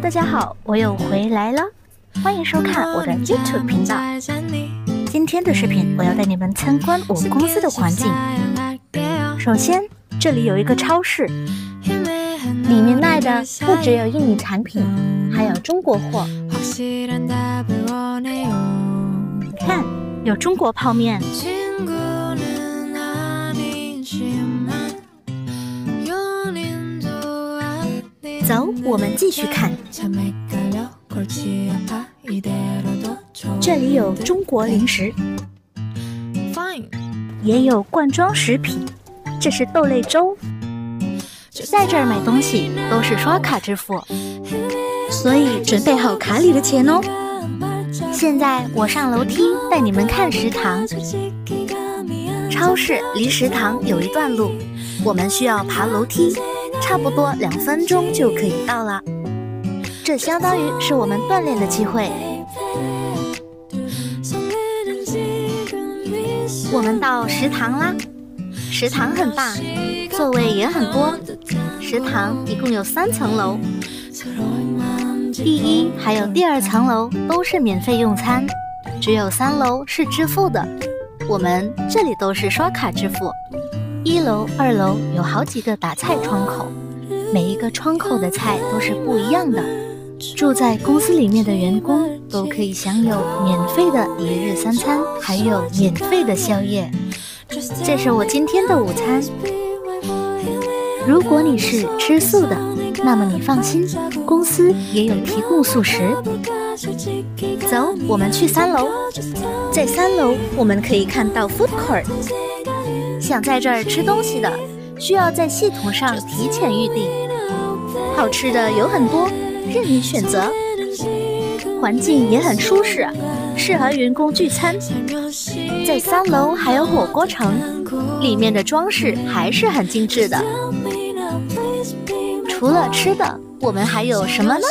大家好，我又回来了，欢迎收看我的 YouTube 频道。今天的视频，我要带你们参观我公司的环境。首先，这里有一个超市，里面卖的不只有印尼产品，还有中国货。看，有中国泡面。我们继续看。这里有中国零食，也有罐装食品。这是豆类粥。在这儿买东西都是刷卡支付，所以准备好卡里的钱哦。现在我上楼梯带你们看食堂。超市离食堂有一段路，我们需要爬楼梯。差不多两分钟就可以到了，这相当于是我们锻炼的机会。我们到食堂啦，食堂很大，座位也很多。食堂一共有三层楼，第一还有第二层楼都是免费用餐，只有三楼是支付的。我们这里都是刷卡支付。一楼、二楼有好几个打菜窗口，每一个窗口的菜都是不一样的。住在公司里面的员工都可以享有免费的一日三餐，还有免费的宵夜。这是我今天的午餐。如果你是吃素的，那么你放心，公司也有提供素食。走，我们去三楼。在三楼，我们可以看到 food court。想在这儿吃东西的，需要在系统上提前预定。好吃的有很多，任你选择。环境也很舒适，适合员工聚餐。在三楼还有火锅城，里面的装饰还是很精致的。除了吃的，我们还有什么呢？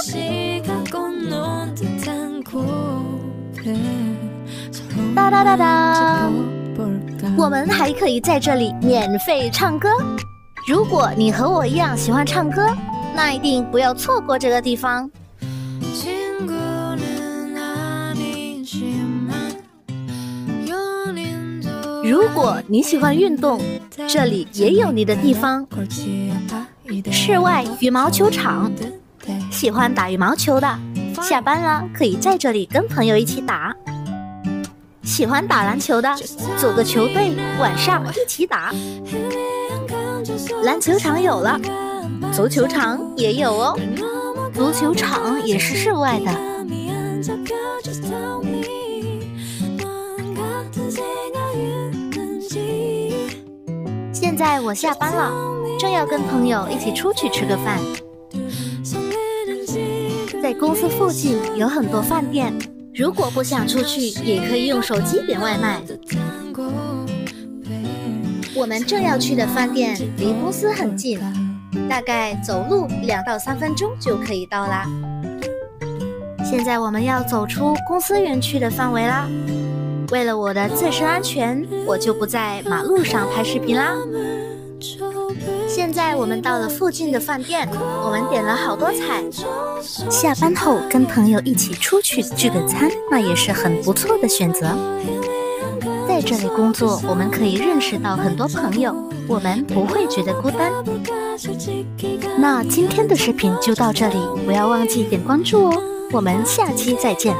哒哒哒哒。我们还可以在这里免费唱歌。如果你和我一样喜欢唱歌，那一定不要错过这个地方。如果你喜欢运动，这里也有你的地方。室外羽毛球场，喜欢打羽毛球的，下班了可以在这里跟朋友一起打。喜欢打篮球的，组个球队，晚上一起打。篮球场有了，足球场也有哦。足球场也是室外的。现在我下班了，正要跟朋友一起出去吃个饭。在公司附近有很多饭店。如果不想出去，也可以用手机点外卖。我们正要去的饭店离公司很近，大概走路两到三分钟就可以到啦。现在我们要走出公司园区的范围啦。为了我的自身安全，我就不在马路上拍视频啦。现在我们到了附近的饭店，我们点了好多菜。下班后跟朋友一起出去聚个餐，那也是很不错的选择。在这里工作，我们可以认识到很多朋友，我们不会觉得孤单。那今天的视频就到这里，不要忘记点关注哦。我们下期再见。